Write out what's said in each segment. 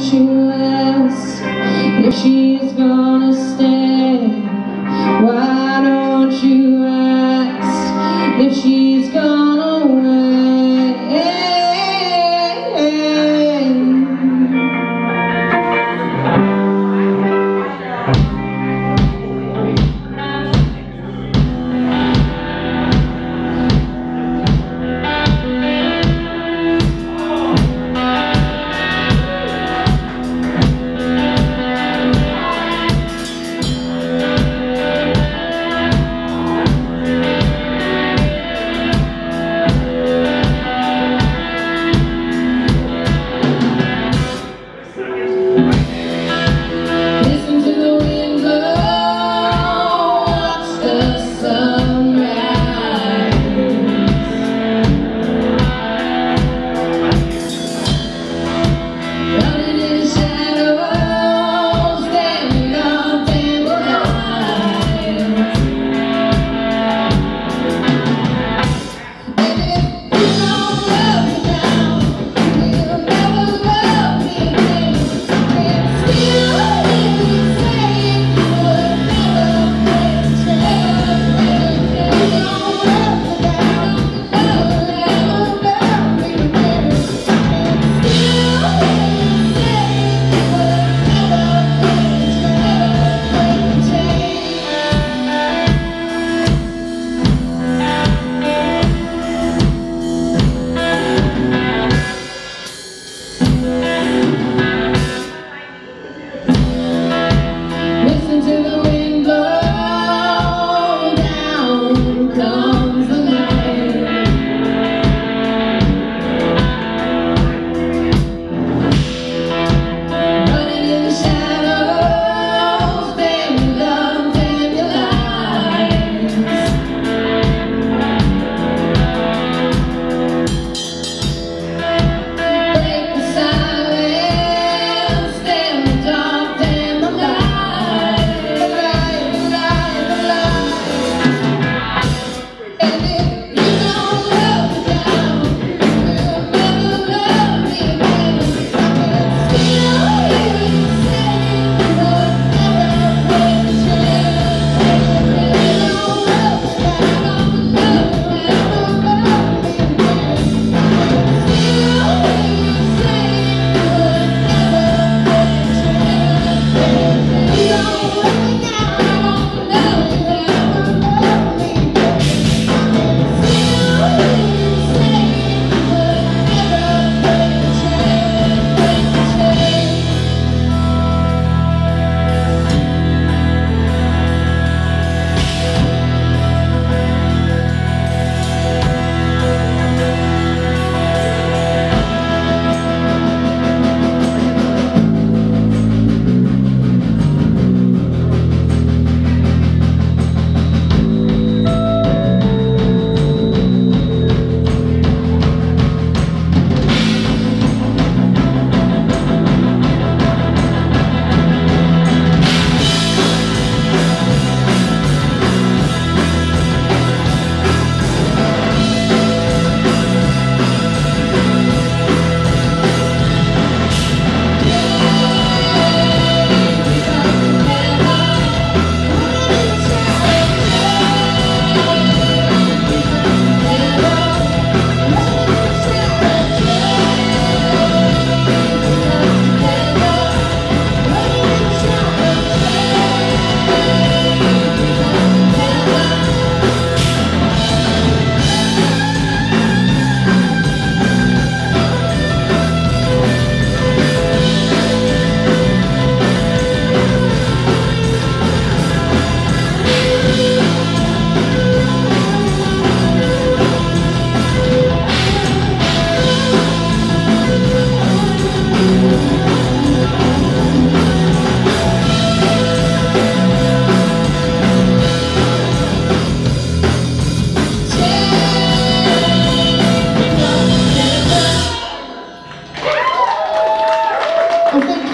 you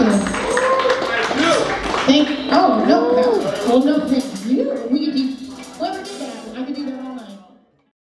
Thank you. Thank. Oh, no.